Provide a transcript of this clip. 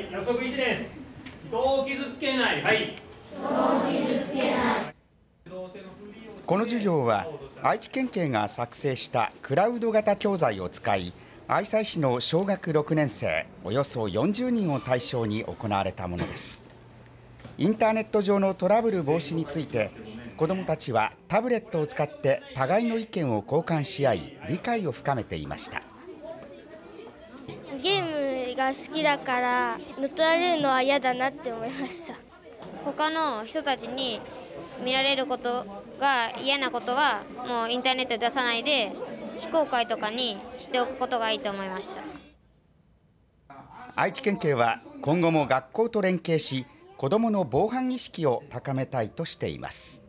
はい約束1です。人を傷つけない。はい。この授業は愛知県警が作成したクラウド型教材を使い愛西市の小学6年生およそ40人を対象に行われたものです。インターネット上のトラブル防止について子どもたちはタブレットを使って互いの意見を交換し合い理解を深めていました。が好きだから乗っ取られるのは嫌だなって思いました。他の人たちに見られることが嫌なことはもうインターネットで出さないで非公開とかにしておくことがいいと思いました。愛知県警は今後も学校と連携し子どもの防犯意識を高めたいとしています